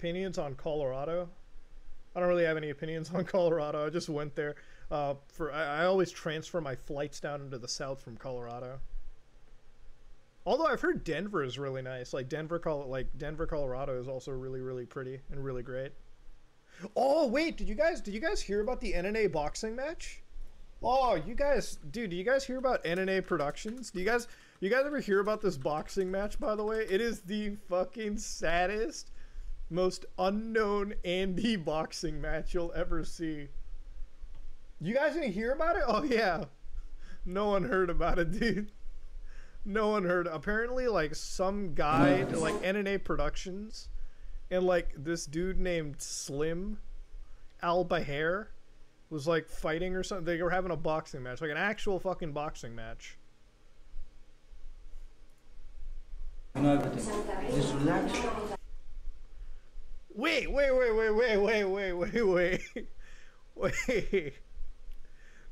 opinions on Colorado. I don't really have any opinions on Colorado. I just went there uh, for. I, I always transfer my flights down into the south from Colorado. Although I've heard Denver is really nice. Like Denver, Col- like Denver, Colorado is also really, really pretty and really great. Oh wait, did you guys did you guys hear about the N&A boxing match? Oh, you guys, dude, do you guys hear about N&A Productions? Do you guys you guys ever hear about this boxing match by the way? It is the fucking saddest, most unknown Andy boxing match you'll ever see. You guys didn't hear about it? Oh yeah. No one heard about it, dude. No one heard. Apparently like some guy like N&A Productions and like this dude named Slim Albaher was like fighting or something. They were having a boxing match, like an actual fucking boxing match. Just relax. Wait, wait, wait, wait, wait, wait, wait, wait, wait, wait.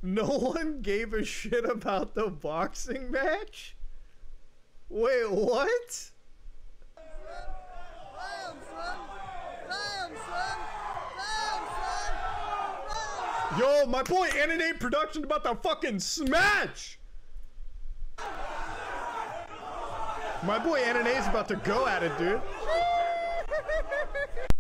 No one gave a shit about the boxing match? Wait, what? Yo, my boy N&A Productions about to fucking smash! My boy N&A is about to go at it, dude.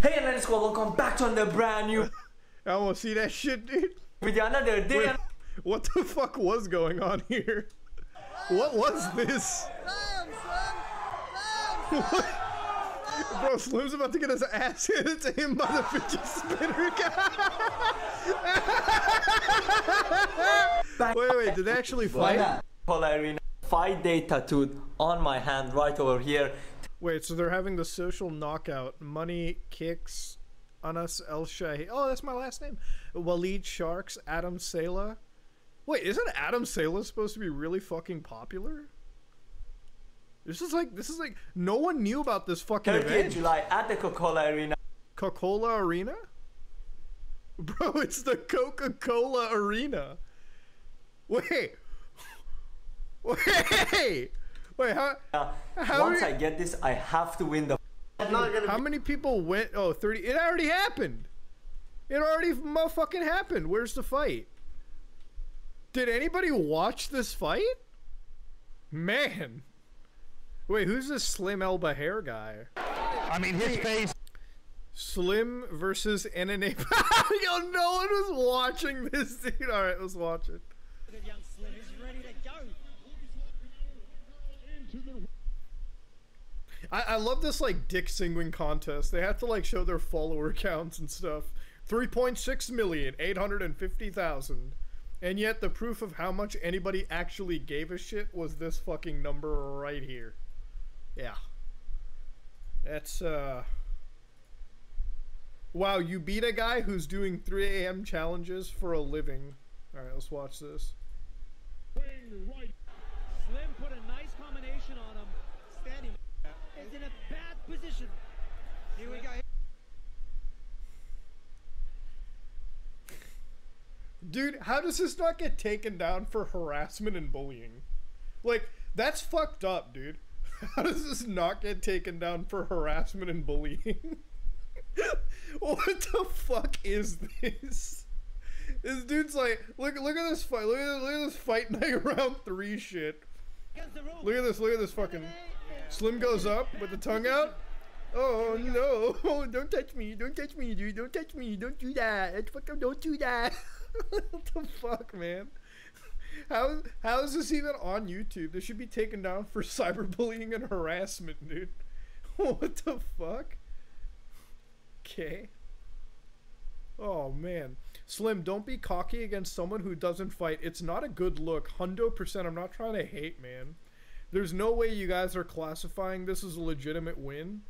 Hey and let's go, welcome back to another brand new I want to see that shit, dude. video, another day. Wait, what the fuck was going on here? What was this? What? Bro, Slim's about to get his ass handed to him by the fidget spinner guy. wait, wait, did they actually fight? Arena. Fight day tattooed on my hand right over here. Wait, so they're having the social knockout. Money kicks Anas El Shahi. Oh, that's my last name. Waleed Sharks, Adam Saleh. Wait, isn't Adam Saleh supposed to be really fucking popular? This is like this is like no one knew about this fucking 30th event. July at the Coca-Cola Arena. Coca-Cola Arena? Bro, it's the Coca-Cola Arena. Wait. Wait. Wait, how Uh, How once you- I get this, I have to win the how many people went Oh, 30 It already happened. It already motherfucking happened. Where's the fight? Did anybody watch this fight? Man. Wait, who's this Slim El Baher guy? I mean, his face. Slim versus N&A. Yo, no one was watching this, dude. All right, let's watch it. Young Slim is ready to go. I, I love this like dick singing contest. They have to like show their follower counts and stuff. 3.6 million, 850,000. And yet the proof of how much anybody actually gave a shit was this fucking number right here. Yeah. That's uh Wow, you beat a guy who's doing 3 a.m. challenges for a living. Alright, let's watch this. Slim put a nice combination on him. Standing is in a bad position. Here we go. Dude, how does this not get taken down for harassment and bullying? Like, that's fucked up, dude. How does this not get taken down for harassment and bullying? what the fuck is this? This dude's like, look, look at this fight. Look at, look at this fight night round three shit. Against the rules. Look at this. Look at this fucking. Slim goes up with the tongue out. Oh no! Don't touch me! Don't touch me, dude! Don't touch me! Don't do that! Fucking don't do that! what the fuck, man? How how is this even on YouTube? This should be taken down for cyberbullying and harassment, dude. what the fuck? Okay. Oh man, Slim, don't be cocky against someone who doesn't fight. It's not a good look. Hundo percent. I'm not trying to hate, man. There's no way you guys are classifying this as a legitimate win.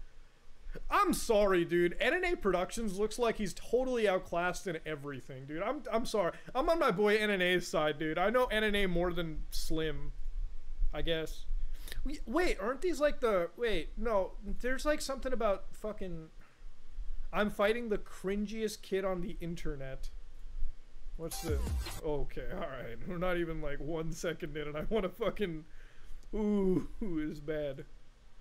I'm sorry, dude. N&A Productions looks like he's totally outclassed in everything, dude. I'm I'm sorry. I'm on my boy N&A's side, dude. I know N&A more than Slim. I guess. Wait, aren't these like the wait? No, there's like something about fucking. I'm fighting the cringiest kid on the internet. What's this? Okay, all right. We're not even like one second in, and I want to fucking. Ooh, is bad.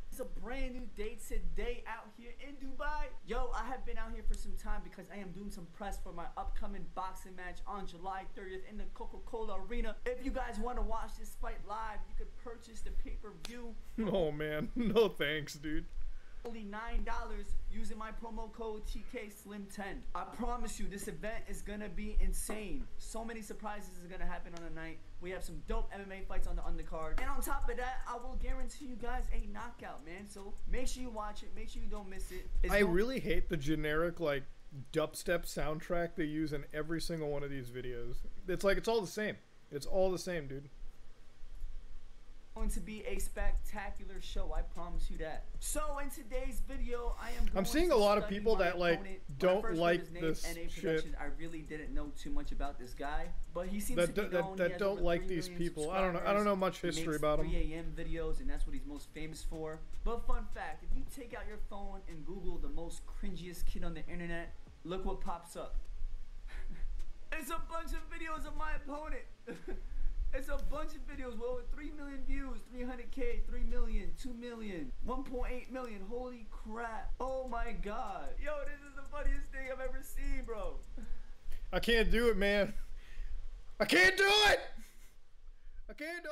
It's a brand new day today out here in Dubai. Yo, I have been out here for some time because I am doing some press for my upcoming boxing match on July 30th in the Coca-Cola Arena. If you guys want to watch this fight live, you could purchase the pay-per-view Oh man, no thanks, dude. Only nine dollars using my promo code TKSlim10. I promise you, this event is gonna be insane. So many surprises are gonna happen on the night. We have some dope MMA fights on the undercard, and on top of that, I will guarantee you guys a knockout, man. So make sure you watch it. Make sure you don't miss it. It's I really hate the generic like dubstep soundtrack they use in every single one of these videos. It's like it's all the same. It's all the same, dude. Going to be a spectacular show. I promise you that. So in today's video, I am. Going seeing to a lot of people that, like, opponent. When I don't like this shit. I really didn't know too much about this guy, but he seems That to be that- known. that has don't like these people. I don't know- I don't know much history about him. 3 a.m. videos, and that's what he's most famous for. But fun fact: if you take out your phone and Google the most cringiest kid on the internet, look what pops up. It's a bunch of videos of my opponent. it's a bunch of videos with over 3 million views, 300k, 3 million, 2 million, 1.8 million. Holy crap. Oh my god. Yo, this is the funniest thing I've ever seen, bro. I can't do it, man. I can't do it. I can't do